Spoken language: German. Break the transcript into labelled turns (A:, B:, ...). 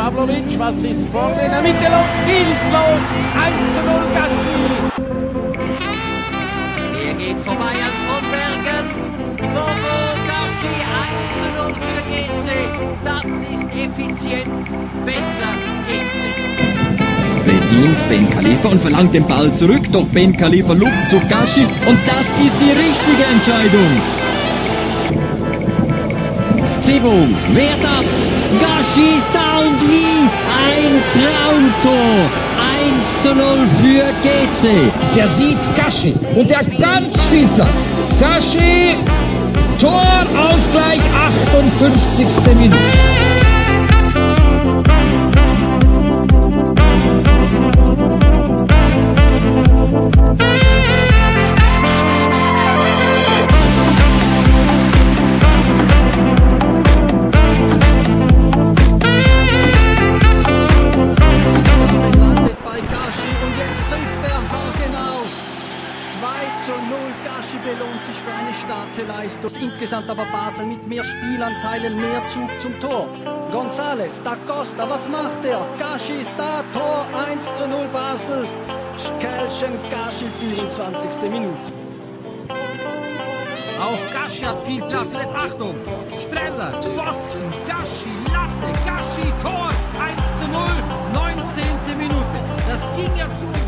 A: Pavlovic, was ist vorne in der Mitte los? Vieles los. 1 zu 0 Gassi.
B: Er geht vorbei an Fronbergen. Bobo Gashi 1 zu 0 für GC. Das ist effizient. Besser geht's nicht.
C: Bedient Ben Khalifa und verlangt den Ball zurück, doch Ben Khalifa lugt zu Gashi und das ist die richtige Entscheidung. Zebung wehrt ab, Gashi ist da und wie ein Traumtor. 1 zu 0 für GC.
D: Der sieht Gashi und der hat ganz viel Platz. Gashi, Torausgleich, 58. Minute.
B: 2 zu 0. Gashi belohnt sich für eine starke Leistung. Insgesamt aber Basel mit mehr Spielanteilen, mehr Zug zum Tor. Gonzales, da Costa, was macht er? Gashi ist da, Tor 1 zu 0 Basel. Kelchen Gashi, 24. Minute.
E: Auch Gashi hat viel Platz. Jetzt Achtung. Streller, Pfosten, Gashi, Latte, Gashi, Tor. 1 zu 0, 19. Minute. Das ging ja zu